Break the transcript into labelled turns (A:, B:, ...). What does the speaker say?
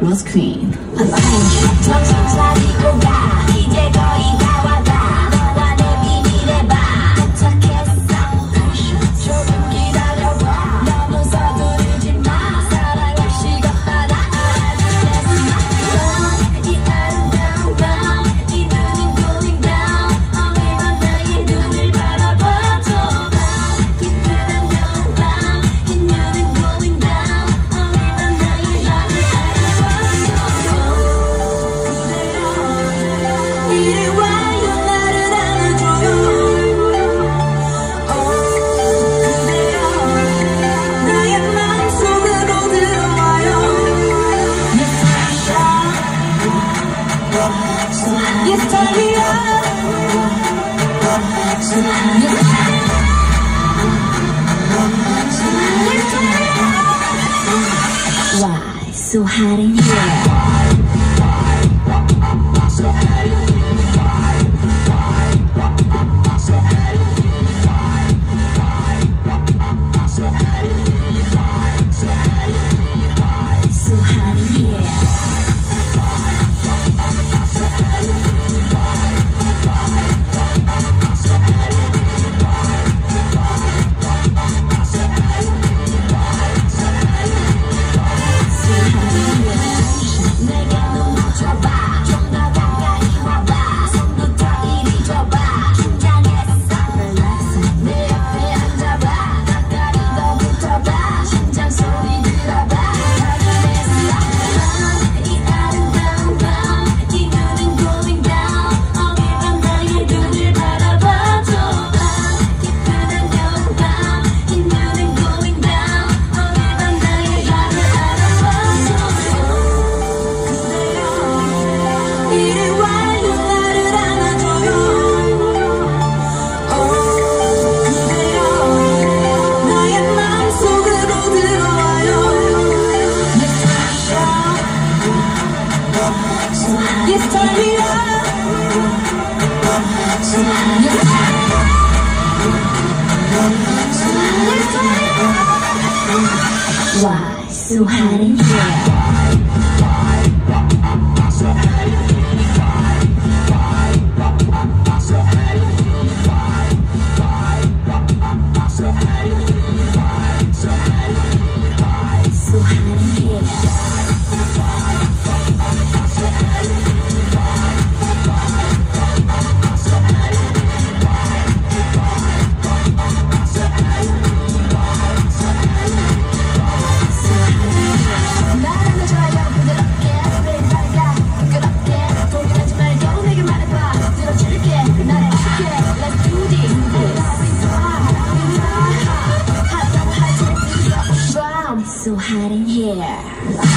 A: was clean.
B: Why so hot in here? So hot in here. Why so hard in here? Cutting here.